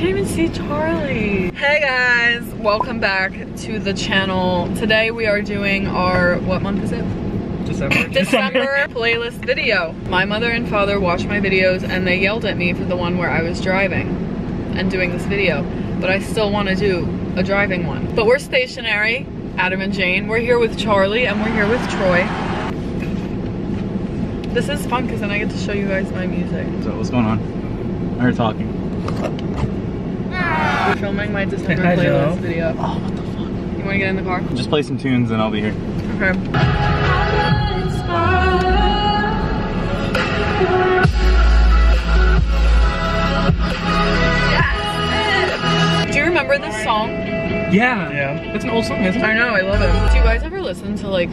with Charlie. Hey guys, welcome back to the channel. Today we are doing our, what month is it? December. December playlist video. My mother and father watched my videos and they yelled at me for the one where I was driving and doing this video. But I still want to do a driving one. But we're stationary, Adam and Jane. We're here with Charlie and we're here with Troy. This is fun because then I get to show you guys my music. So what's going on? We're talking. We're filming my December Hi, playlist video. Oh, what the fuck? You want to get in the car? Just play some tunes and I'll be here. Okay. Do you remember this song? Yeah. Yeah. It's an old song, isn't it? I know, I love it. Do you guys ever listen to like,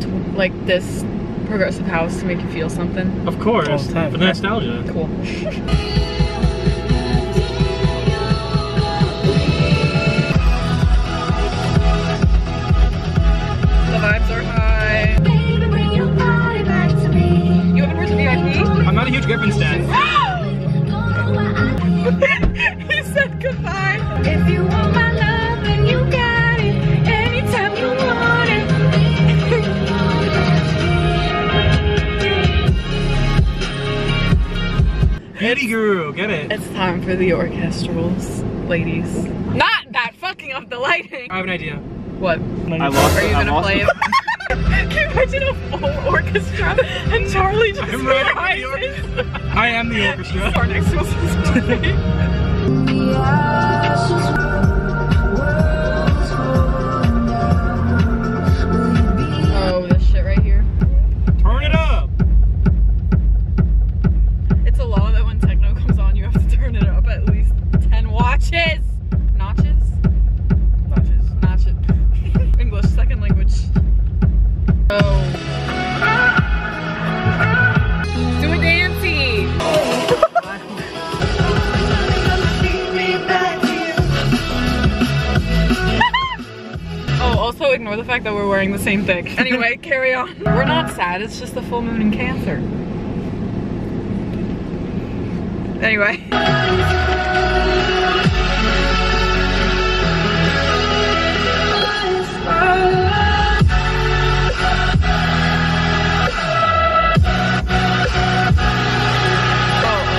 t- like this progressive house to make you feel something? Of course, All the time. for nostalgia. Cool. I'm not a huge Gryffin stan. he said goodbye. If you want my love, then you got it. Anytime you want Beauty Guru, get it. it. It's time for the orchestrals, ladies. Not that fucking up the lighting. I have an idea. What? I lost Are you gonna play it. Imagine a full orchestra and Charlie just I'm the? I am the orchestra. Our next also ignore the fact that we're wearing the same thing. Anyway, carry on. We're not sad, it's just the full moon in Cancer. Anyway. Oh,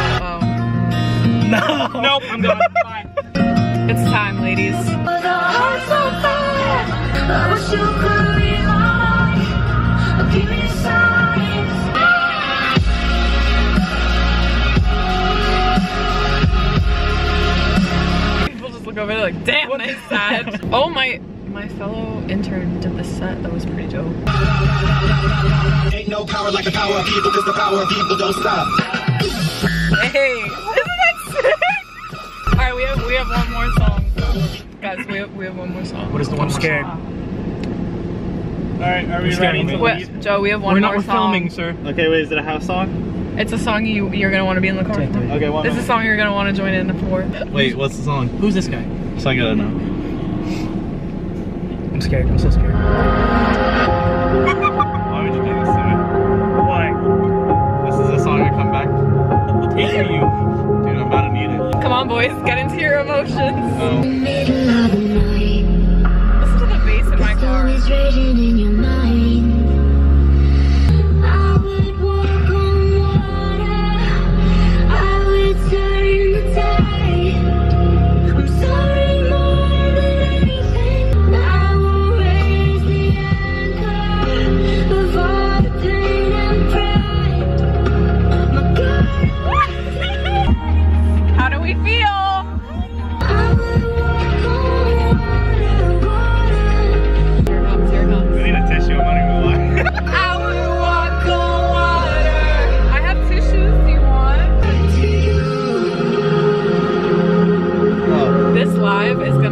oh, oh. No. Nope, I'm gone. Bye. It's time, ladies. People just look over there like, damn, they sad. oh, my my fellow intern did this set. That was pretty dope. Ain't no power like the power of evil, cause the power of evil don't stop. Hey, isn't that sick? All right, we have we have one more song, guys. We have we have one more song. What is the one? I'm scared. Alright, are we scared ready of to it. Wait. Joe, we have one We're more not we're song. filming, sir. Okay, wait, is it a house song? It's a song you you're gonna want to be in the car. Okay, for. Okay, one It's a song you're gonna want to join in the for. Wait, what's the song? Who's this guy? So I gotta know. I'm scared. I'm so scared. Why would you do this to me? Why? This is a song I come back. Take for you. Dude, I'm about to need it. Come on, boys, get into your emotions. Oh. Is raging in your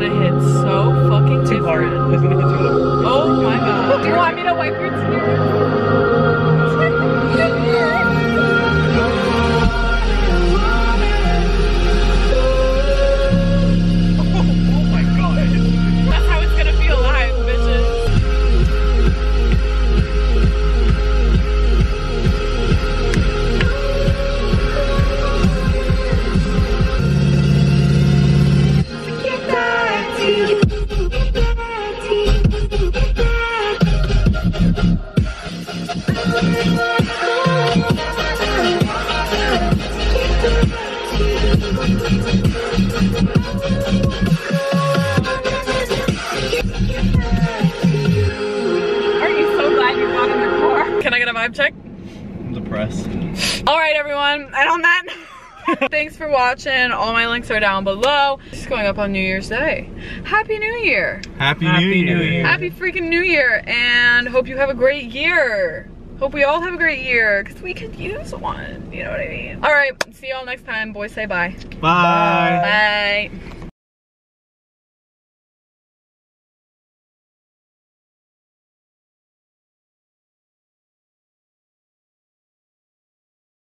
live is gonna hit so fucking Too hard. different. It's gonna hit too low. Oh my god. Do you want me to wipe your tears? vibe check? I'm depressed. All right, everyone, and on that Thanks for watching. All my links are down below. This is going up on New Year's Day. Happy New Year. Happy, Happy New, New Year. Year. Happy freaking New Year, and hope you have a great year. Hope we all have a great year because we could use one. You know what I mean? All right. See y'all next time. Boys say bye. Bye. Bye.